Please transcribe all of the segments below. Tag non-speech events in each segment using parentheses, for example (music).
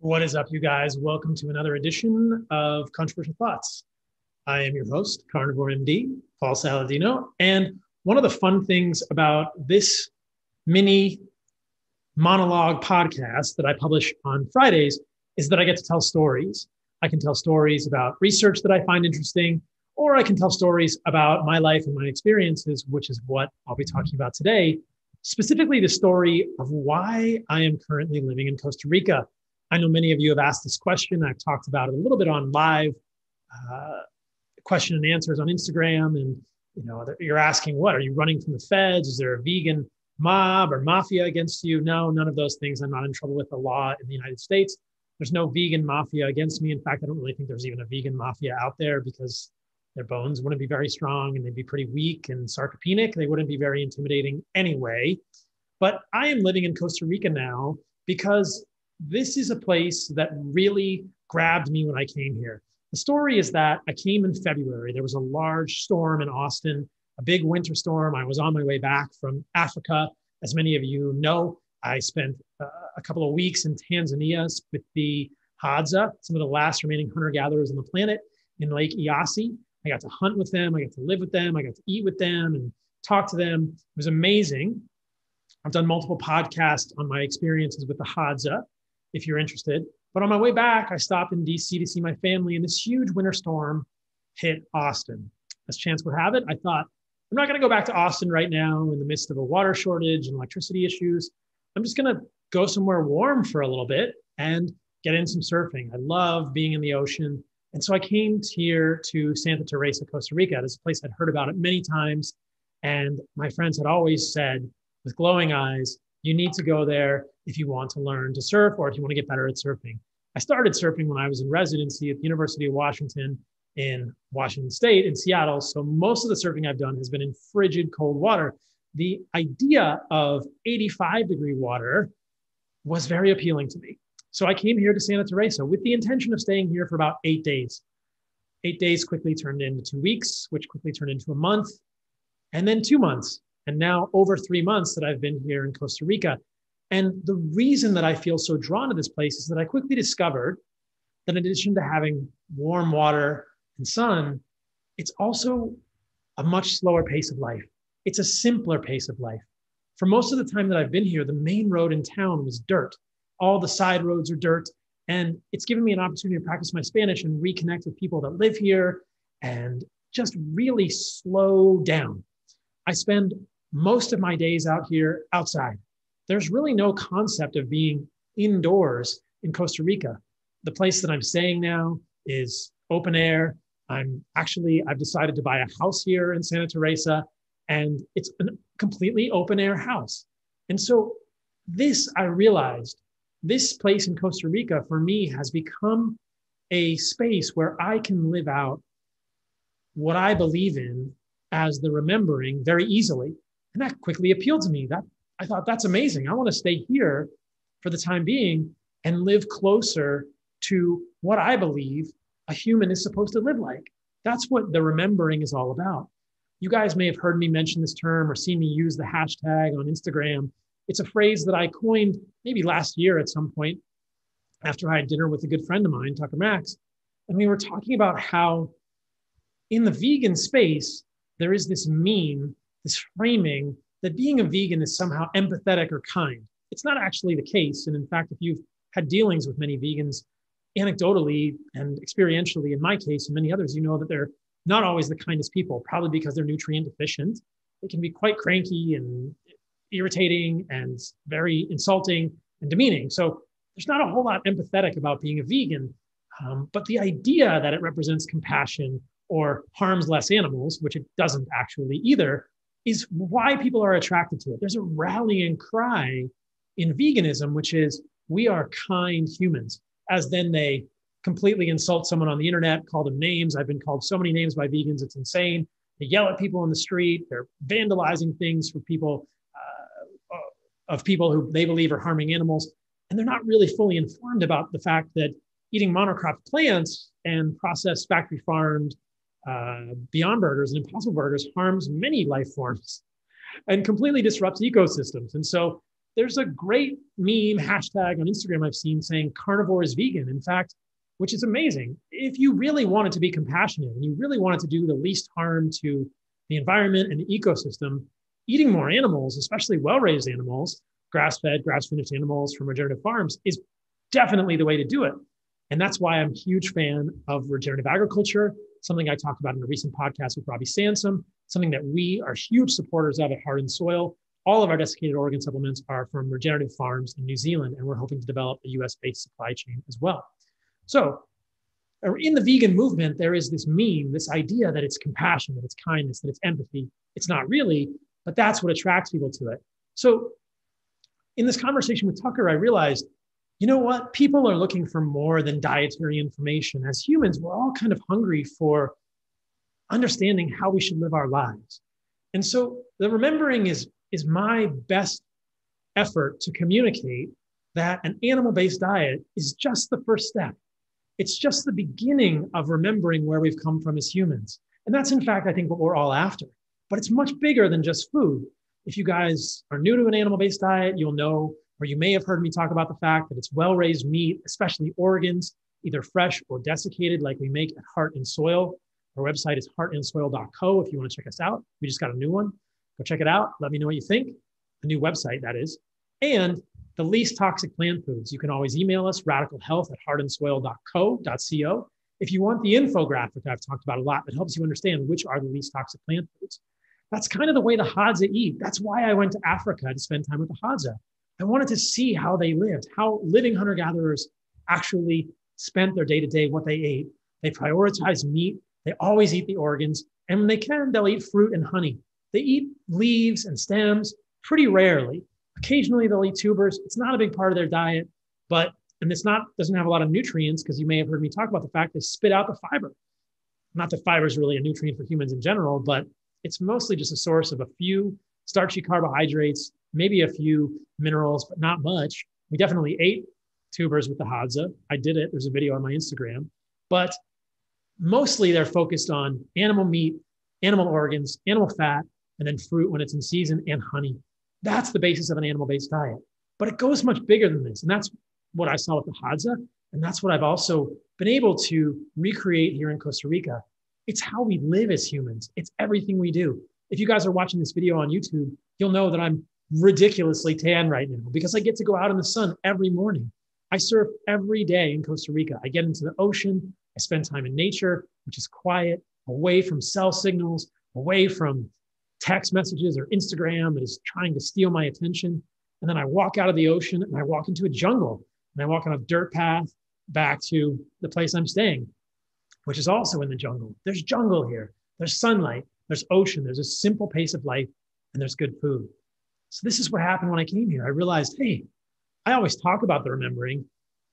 What is up, you guys? Welcome to another edition of Controversial Thoughts. I am your host, Carnivore MD, Paul Saladino. And one of the fun things about this mini monologue podcast that I publish on Fridays is that I get to tell stories. I can tell stories about research that I find interesting, or I can tell stories about my life and my experiences, which is what I'll be talking about today. Specifically, the story of why I am currently living in Costa Rica. I know many of you have asked this question. I've talked about it a little bit on live uh, question and answers on Instagram. And you know, you're asking, what are you running from the feds? Is there a vegan mob or mafia against you? No, none of those things. I'm not in trouble with the law in the United States. There's no vegan mafia against me. In fact, I don't really think there's even a vegan mafia out there because their bones wouldn't be very strong and they'd be pretty weak and sarcopenic. They wouldn't be very intimidating anyway. But I am living in Costa Rica now because this is a place that really grabbed me when I came here. The story is that I came in February. There was a large storm in Austin, a big winter storm. I was on my way back from Africa. As many of you know, I spent uh, a couple of weeks in Tanzania with the Hadza, some of the last remaining hunter gatherers on the planet in Lake Eyasi. I got to hunt with them. I got to live with them. I got to eat with them and talk to them. It was amazing. I've done multiple podcasts on my experiences with the Hadza, if you're interested. But on my way back, I stopped in DC to see my family, and this huge winter storm hit Austin. As chance would have it, I thought, I'm not going to go back to Austin right now in the midst of a water shortage and electricity issues. I'm just going to go somewhere warm for a little bit and get in some surfing. I love being in the ocean. And so I came here to Santa Teresa, Costa Rica. This place I'd heard about it many times. And my friends had always said, with glowing eyes, you need to go there if you want to learn to surf or if you want to get better at surfing. I started surfing when I was in residency at the University of Washington in Washington State in Seattle. So most of the surfing I've done has been in frigid cold water. The idea of 85 degree water was very appealing to me. So I came here to Santa Teresa with the intention of staying here for about eight days. Eight days quickly turned into two weeks, which quickly turned into a month, and then two months. And now over three months that I've been here in Costa Rica. And the reason that I feel so drawn to this place is that I quickly discovered that in addition to having warm water and sun, it's also a much slower pace of life. It's a simpler pace of life. For most of the time that I've been here, the main road in town was dirt all the side roads are dirt. And it's given me an opportunity to practice my Spanish and reconnect with people that live here and just really slow down. I spend most of my days out here outside. There's really no concept of being indoors in Costa Rica. The place that I'm staying now is open air. I'm actually, I've decided to buy a house here in Santa Teresa, and it's a completely open air house. And so, this I realized this place in Costa Rica for me has become a space where I can live out what I believe in as the remembering very easily. And that quickly appealed to me. That I thought that's amazing. I want to stay here for the time being and live closer to what I believe a human is supposed to live like. That's what the remembering is all about. You guys may have heard me mention this term or seen me use the hashtag on Instagram it's a phrase that I coined maybe last year at some point after I had dinner with a good friend of mine, Tucker Max. And we were talking about how in the vegan space, there is this meme, this framing that being a vegan is somehow empathetic or kind. It's not actually the case. And in fact, if you've had dealings with many vegans, anecdotally and experientially, in my case and many others, you know that they're not always the kindest people, probably because they're nutrient deficient. They can be quite cranky and irritating and very insulting and demeaning. So there's not a whole lot empathetic about being a vegan. Um, but the idea that it represents compassion or harms less animals, which it doesn't actually either, is why people are attracted to it. There's a rallying cry in veganism, which is we are kind humans, as then they completely insult someone on the internet, call them names. I've been called so many names by vegans, it's insane. They yell at people on the street, they're vandalizing things for people uh, of people who they believe are harming animals. And they're not really fully informed about the fact that eating monocrop plants and processed factory farmed uh, Beyond Burgers and Impossible Burgers harms many life forms and completely disrupts ecosystems. And so there's a great meme hashtag on Instagram I've seen saying carnivore is vegan. In fact, which is amazing. If you really wanted to be compassionate and you really wanted to do the least harm to the environment and the ecosystem, eating more animals, especially well raised animals, grass fed, grass finished animals from regenerative farms, is definitely the way to do it. And that's why I'm a huge fan of regenerative agriculture, something I talked about in a recent podcast with Robby Sansom, something that we are huge supporters of at Heart and Soil. All of our desiccated organ supplements are from regenerative farms in New Zealand, and we're hoping to develop a US based supply chain as well. So, uh, in the vegan movement, there is this meme, this idea that it's compassion, that it's kindness, that it's empathy. It's not really, but that's what attracts people to it. So, in this conversation with Tucker, I realized you know what? People are looking for more than dietary information. As humans, we're all kind of hungry for understanding how we should live our lives. And so the remembering is, is my best effort to communicate that an animal based diet is just the first step. It's just the beginning of remembering where we've come from as humans. And that's, in fact, I think what we're all after. But it's much bigger than just food. If you guys are new to an animal based diet, you'll know or you may have heard me talk about the fact that it's well raised meat, especially organs, either fresh or desiccated, like we make at Heart and Soil. Our website is heartandsoil.co if you want to check us out. We just got a new one. Go check it out. Let me know what you think. A new website, that is. And the least toxic plant foods. You can always email us, radicalhealth at heartandsoil.co.co. If you want the infographic I've talked about a lot that helps you understand which are the least toxic plant foods. That's kind of the way the Hadza eat. That's why I went to Africa to spend time with the Hadza. I wanted to see how they lived, how living hunter gatherers actually spent their day to day, what they ate. They prioritize meat, they always eat the organs, and when they can, they'll eat fruit and honey. They eat leaves and stems pretty rarely. Occasionally, they'll eat tubers. It's not a big part of their diet, but and it's not doesn't have a lot of nutrients because you may have heard me talk about the fact they spit out the fiber. Not that fiber is really a nutrient for humans in general, but it's mostly just a source of a few starchy carbohydrates maybe a few minerals, but not much. We definitely ate tubers with the Hadza. I did it. There's a video on my Instagram. But mostly they're focused on animal meat, animal organs, animal fat, and then fruit when it's in season and honey. That's the basis of an animal based diet. But it goes much bigger than this. And that's what I saw with the Hadza. And that's what I've also been able to recreate here in Costa Rica. It's how we live as humans, it's everything we do. If you guys are watching this video on YouTube, you'll know that I'm ridiculously tan right now because I get to go out in the sun every morning. I surf every day in Costa Rica. I get into the ocean. I spend time in nature, which is quiet, away from cell signals, away from text messages or Instagram that is trying to steal my attention. And then I walk out of the ocean and I walk into a jungle and I walk on a dirt path back to the place I'm staying, which is also in the jungle. There's jungle here. There's sunlight. There's ocean. There's a simple pace of life and there's good food. So this is what happened when I came here. I realized, hey, I always talk about the remembering,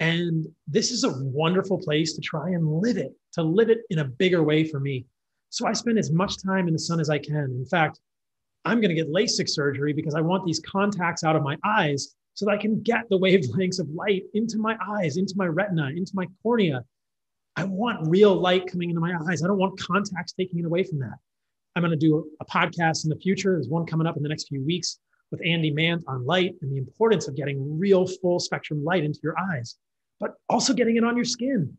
and this is a wonderful place to try and live it, to live it in a bigger way for me. So I spend as much time in the sun as I can. In fact, I'm going to get LASIK surgery because I want these contacts out of my eyes so that I can get the (laughs) wavelengths of light into my eyes, into my retina, into my cornea. I want real light coming into my eyes. I don't want contacts taking it away from that. I'm going to do a podcast in the future. There's one coming up in the next few weeks with Andy Mant on light and the importance of getting real full spectrum light into your eyes, but also getting it on your skin.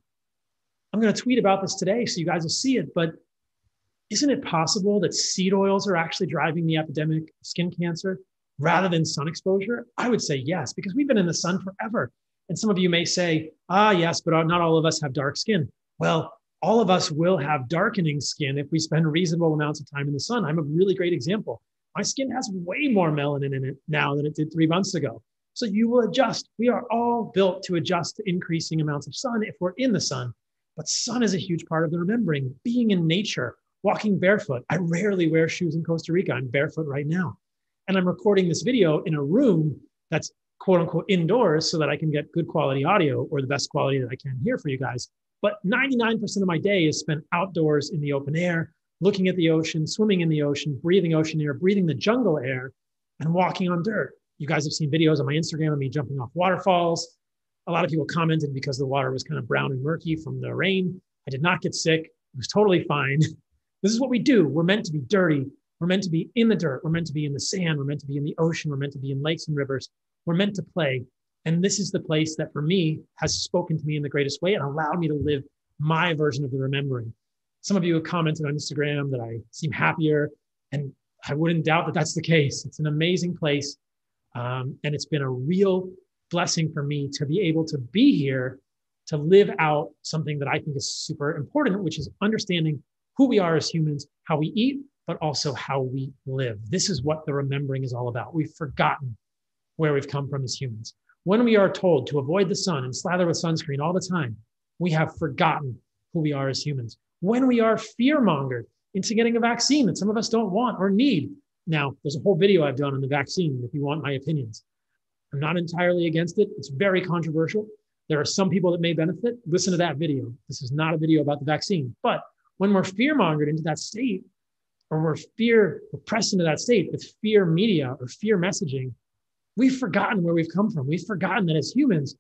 I'm going to tweet about this today so you guys will see it, but isn't it possible that seed oils are actually driving the epidemic of skin cancer rather than sun exposure? I would say yes, because we've been in the sun forever. And some of you may say, ah, yes, but not all of us have dark skin. Well, all of us will have darkening skin if we spend reasonable amounts of time in the sun. I'm a really great example. My skin has way more melanin in it now than it did three months ago. So you will adjust. We are all built to adjust to increasing amounts of sun if we're in the sun. But sun is a huge part of the remembering, being in nature, walking barefoot. I rarely wear shoes in Costa Rica. I'm barefoot right now. And I'm recording this video in a room that's quote unquote indoors so that I can get good quality audio or the best quality that I can here for you guys. But 99% of my day is spent outdoors in the open air, looking at the ocean, swimming in the ocean, breathing ocean air, breathing the jungle air, and walking on dirt. You guys have seen videos on my Instagram of me jumping off waterfalls. A lot of people commented because the water was kind of brown and murky from the rain. I did not get sick. It was totally fine. (laughs) this is what we do. We're meant to be dirty. We're meant to be in the dirt. We're meant to be in the sand. We're meant to be in the ocean. We're meant to be in lakes and rivers. We're meant to play. And this is the place that for me has spoken to me in the greatest way and allowed me to live my version of the remembering. Some of you have commented on Instagram that I seem happier, and I wouldn't doubt that that's the case. It's an amazing place. Um, and it's been a real blessing for me to be able to be here to live out something that I think is super important, which is understanding who we are as humans, how we eat, but also how we live. This is what the remembering is all about. We've forgotten where we've come from as humans. When we are told to avoid the sun and slather with sunscreen all the time, we have forgotten who we are as humans. When we are fear mongered into getting a vaccine that some of us don't want or need. Now, there's a whole video I've done on the vaccine if you want my opinions. I'm not entirely against it. It's very controversial. There are some people that may benefit. Listen to that video. This is not a video about the vaccine. But when we're fear mongered into that state, or we're fear, pressed into that state with fear media or fear messaging, we've forgotten where we've come from. We've forgotten that as humans,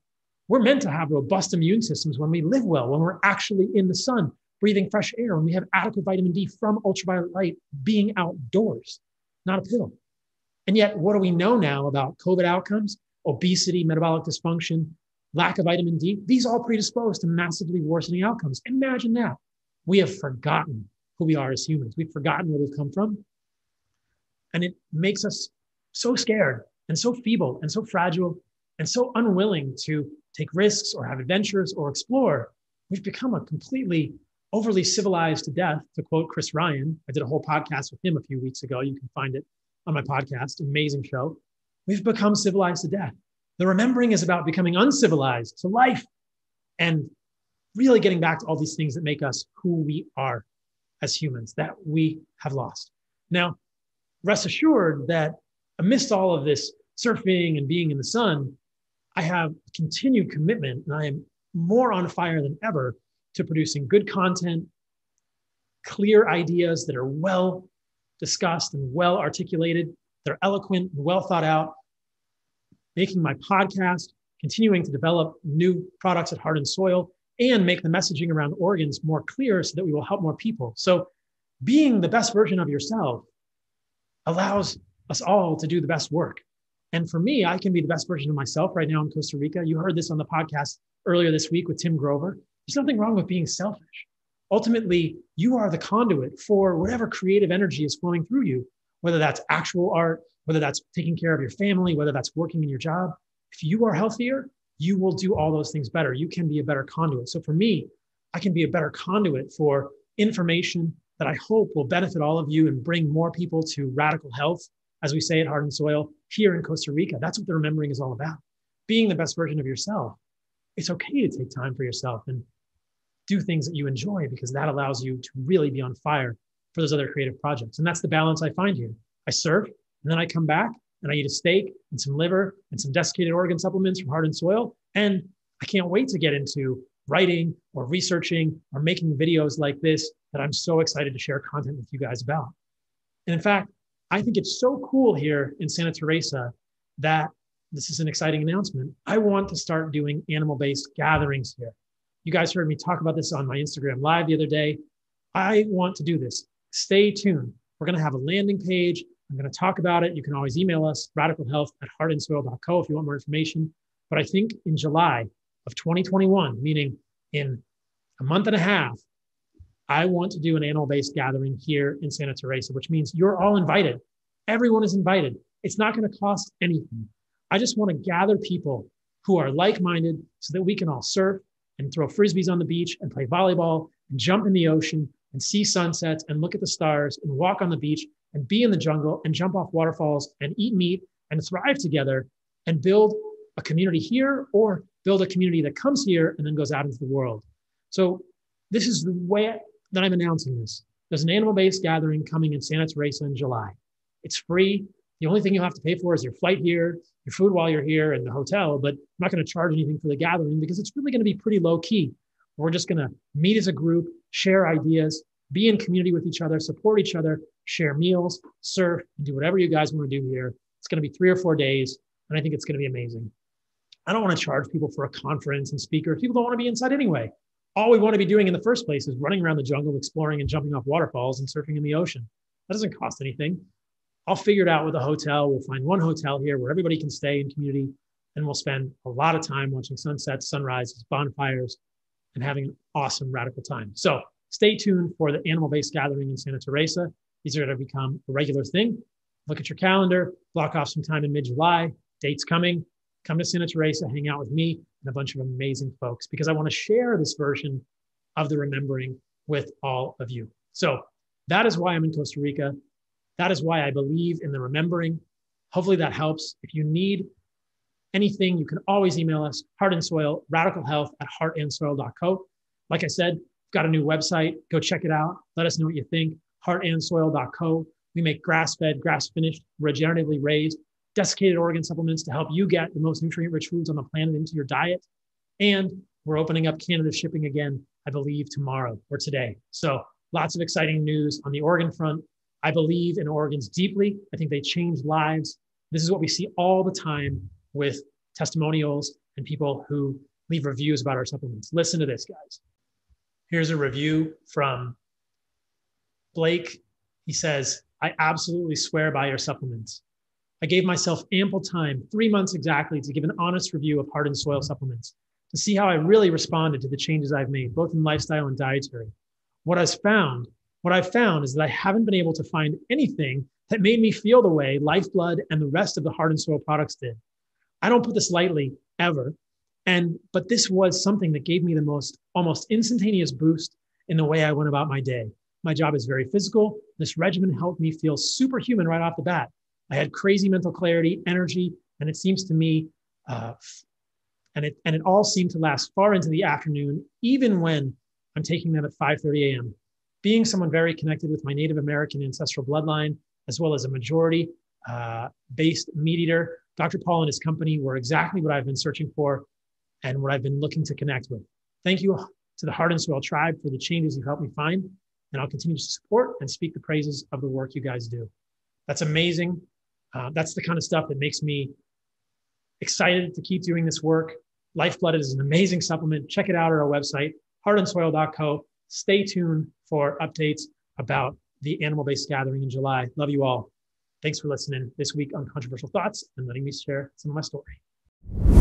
we're meant to have robust immune systems when we live well, when we're actually in the sun, breathing fresh air, when we have adequate vitamin D from ultraviolet light, being outdoors, not a pill. And yet, what do we know now about COVID outcomes, obesity, metabolic dysfunction, lack of vitamin D? These all predispose to massively worsening outcomes. Imagine that. We have forgotten who we are as humans. We've forgotten where we've come from. And it makes us so scared and so feeble and so fragile and so unwilling to take risks or have adventures or explore. We've become a completely overly civilized to death, to quote Chris Ryan. I did a whole podcast with him a few weeks ago. You can find it on my podcast. Amazing show. We've become civilized to death. The remembering is about becoming uncivilized to life and really getting back to all these things that make us who we are as humans that we have lost. Now, rest assured that amidst all of this surfing and being in the sun, I have continued commitment and I am more on fire than ever to producing good content, clear ideas that are well discussed and well articulated, that are eloquent and well thought out, making my podcast, continuing to develop new products at Heart and Soil, and make the messaging around organs more clear so that we will help more people. So, being the best version of yourself allows us all to do the best work. And for me, I can be the best version of myself right now in Costa Rica. You heard this on the podcast earlier this week with Tim Grover. There's nothing wrong with being selfish. Ultimately, you are the conduit for whatever creative energy is flowing through you, whether that's actual art, whether that's taking care of your family, whether that's working in your job. If you are healthier, you will do all those things better. You can be a better conduit. So for me, I can be a better conduit for information that I hope will benefit all of you and bring more people to radical health, as we say at Heart and Soil here in Costa Rica. That's what the remembering is all about. Being the best version of yourself. It's okay to take time for yourself and do things that you enjoy because that allows you to really be on fire for those other creative projects. And that's the balance I find here. I surf and then I come back and I eat a steak and some liver and some desiccated organ supplements from Heart and Soil. And I can't wait to get into writing or researching or making videos like this that I'm so excited to share content with you guys about. And in fact, I think it's so cool here in Santa Teresa that this is an exciting announcement. I want to start doing animal based gatherings here. You guys heard me talk about this on my Instagram live the other day. I want to do this. Stay tuned. We're going to have a landing page. I'm going to talk about it. You can always email us, radicalhealth at heartandsoil.co if you want more information. But I think in July of 2021, meaning in a month and a half, I want to do an animal based gathering here in Santa Teresa, which means you're all invited. Everyone is invited. It's not going to cost anything. I just want to gather people who are like minded so that we can all surf and throw frisbees on the beach and play volleyball and jump in the ocean and see sunsets and look at the stars and walk on the beach and be in the jungle and jump off waterfalls and eat meat and thrive together and build a community here or build a community that comes here and then goes out into the world. So this is the way that I'm announcing this. There's an animal-based gathering coming in Santa Teresa in July. It's free. The only thing you'll have to pay for is your flight here, your food while you're here, and the hotel. But I'm not going to charge anything for the gathering because it's really going to be pretty low key. We're just going to meet as a group, share ideas, be in community with each other, support each other, share meals, surf, and do whatever you guys want to do here. It's going to be three or four days, and I think it's going to be amazing. I don't want to charge people for a conference and speakers. People don't want to be inside anyway. All we want to be doing in the first place is running around the jungle, exploring and jumping off waterfalls and surfing in the ocean. That doesn't cost anything. I'll figure it out with a hotel. We'll find one hotel here where everybody can stay in community, and we'll spend a lot of time watching sunsets, sunrises, bonfires, and having an awesome radical time. So stay tuned for the animal based gathering in Santa Teresa. These are going to become a regular thing. Look at your calendar, block off some time in mid July, dates coming. Come to Santa Teresa, hang out with me and a bunch of amazing folks because I want to share this version of the remembering with all of you. So that is why I'm in Costa Rica. That is why I believe in the remembering. Hopefully that helps. If you need anything, you can always email us, Heart and Soil, Radical Health at heartandsoil.co. Like I said, got a new website. Go check it out. Let us know what you think. Heartandsoil.co. We make grass fed, grass finished, regeneratively raised, desiccated organ supplements to help you get the most nutrient rich foods on the planet into your diet. And we're opening up Canada shipping again, I believe, tomorrow or today. So lots of exciting news on the organ front. I believe in organs deeply. I think they change lives. This is what we see all the time with testimonials and people who leave reviews about our supplements. Listen to this, guys. Here's a review from Blake. He says, I absolutely swear by your supplements. I gave myself ample time, three months exactly, to give an honest review of Heart and Soil supplements to see how I really responded to the changes I've made, both in lifestyle and dietary. What I've found, what I've found is that I haven't been able to find anything that made me feel the way Lifeblood and the rest of the Heart and Soil products did. I don't put this lightly ever. And but this was something that gave me the most almost instantaneous boost in the way I went about my day. My job is very physical. This regimen helped me feel superhuman right off the bat. I had crazy mental clarity, energy, and it seems to me, uh, and it and it all seemed to last far into the afternoon, even when I'm taking them at 5:30 a.m. Being someone very connected with my Native American ancestral bloodline, as well as a majority uh, based meat eater, Dr. Paul and his company were exactly what I've been searching for and what I've been looking to connect with. Thank you to the Heart and Soil tribe for the changes you helped me find. And I'll continue to support and speak the praises of the work you guys do. That's amazing. Uh, that's the kind of stuff that makes me excited to keep doing this work. Lifeblood is an amazing supplement. Check it out at our website, heartandsoil.co. Stay tuned for updates about the animal based gathering in July. Love you all. Thanks for listening this week on Controversial Thoughts and letting me share some of my story.